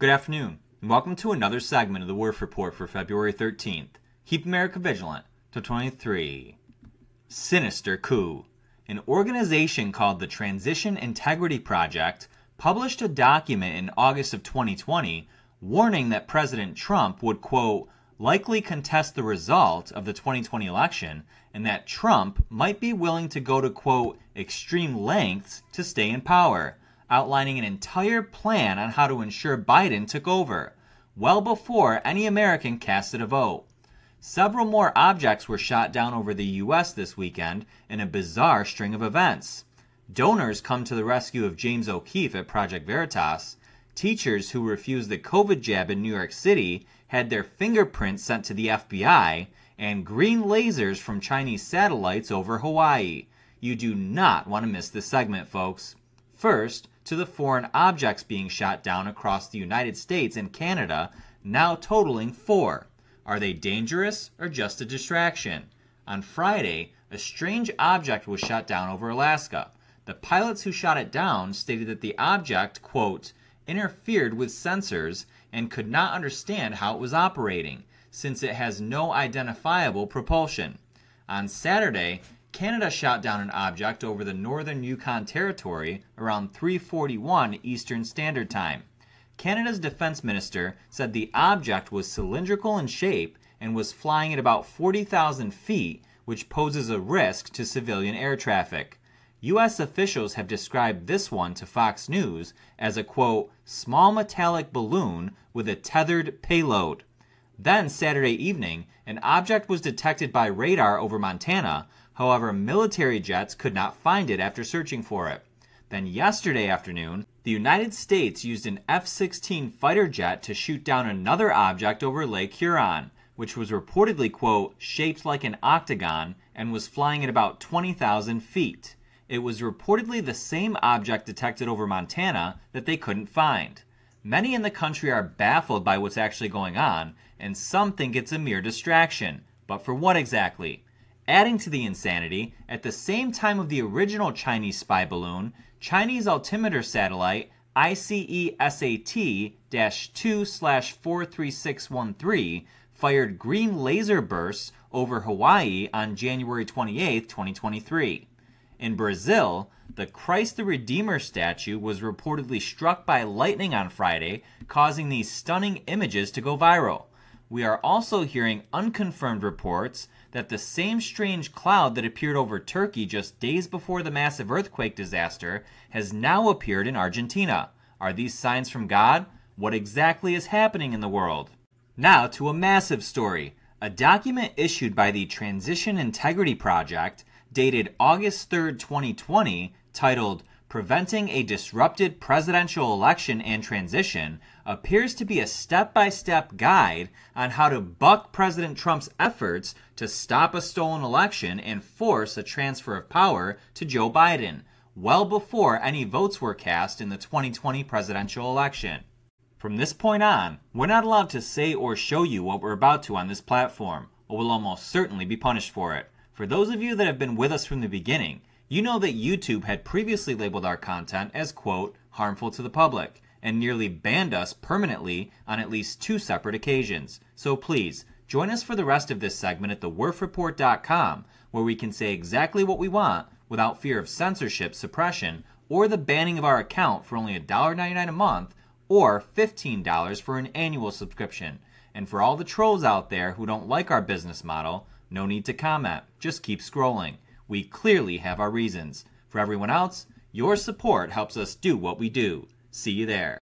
Good afternoon, and welcome to another segment of the Werff Report for February 13th. Keep America vigilant to 23. Sinister coup. An organization called the Transition Integrity Project published a document in August of 2020 warning that President Trump would, quote, likely contest the result of the 2020 election and that Trump might be willing to go to, quote, extreme lengths to stay in power, outlining an entire plan on how to ensure Biden took over, well before any American casted a vote. Several more objects were shot down over the U.S. this weekend in a bizarre string of events. Donors come to the rescue of James O'Keefe at Project Veritas. Teachers who refused the COVID jab in New York City had their fingerprints sent to the FBI, and green lasers from Chinese satellites over Hawaii. You do not want to miss this segment, folks. First, to the foreign objects being shot down across the United States and Canada, now totaling four. Are they dangerous or just a distraction? On Friday, a strange object was shot down over Alaska. The pilots who shot it down stated that the object, quote, interfered with sensors and could not understand how it was operating, since it has no identifiable propulsion. On Saturday, Canada shot down an object over the northern Yukon Territory around 3:41 Eastern Standard Time. Canada's defense minister said the object was cylindrical in shape and was flying at about 40,000 feet, which poses a risk to civilian air traffic. U.S. officials have described this one to Fox News as a quote, small metallic balloon with a tethered payload. Then, Saturday evening, an object was detected by radar over Montana. However, military jets could not find it after searching for it. Then, yesterday afternoon, the United States used an F 16 fighter jet to shoot down another object over Lake Huron, which was reportedly, quote, shaped like an octagon and was flying at about 20,000 feet. It was reportedly the same object detected over Montana that they couldn't find. Many in the country are baffled by what's actually going on, and some think it's a mere distraction. But for what exactly? Adding to the insanity, at the same time of the original Chinese spy balloon, Chinese altimeter satellite ICESAT 2 43613 fired green laser bursts over Hawaii on January 28, 2023. In Brazil, the Christ the Redeemer statue was reportedly struck by lightning on Friday, causing these stunning images to go viral. We are also hearing unconfirmed reports that the same strange cloud that appeared over Turkey just days before the massive earthquake disaster has now appeared in Argentina. Are these signs from God? What exactly is happening in the world? Now to a massive story. A document issued by the Transition Integrity Project, dated August 3, 2020, titled Preventing a Disrupted Presidential Election and Transition appears to be a step by step guide on how to buck President Trump's efforts to stop a stolen election and force a transfer of power to Joe Biden, well before any votes were cast in the 2020 presidential election. From this point on, we're not allowed to say or show you what we're about to on this platform, or we'll almost certainly be punished for it. For those of you that have been with us from the beginning, you know that YouTube had previously labeled our content as, quote, harmful to the public, and nearly banned us permanently on at least two separate occasions. So please, join us for the rest of this segment at thewerffreport.com, where we can say exactly what we want without fear of censorship, suppression, or the banning of our account for only $1.99 a month or $15 for an annual subscription. And for all the trolls out there who don't like our business model, no need to comment, just keep scrolling. We clearly have our reasons. For everyone else, your support helps us do what we do. See you there.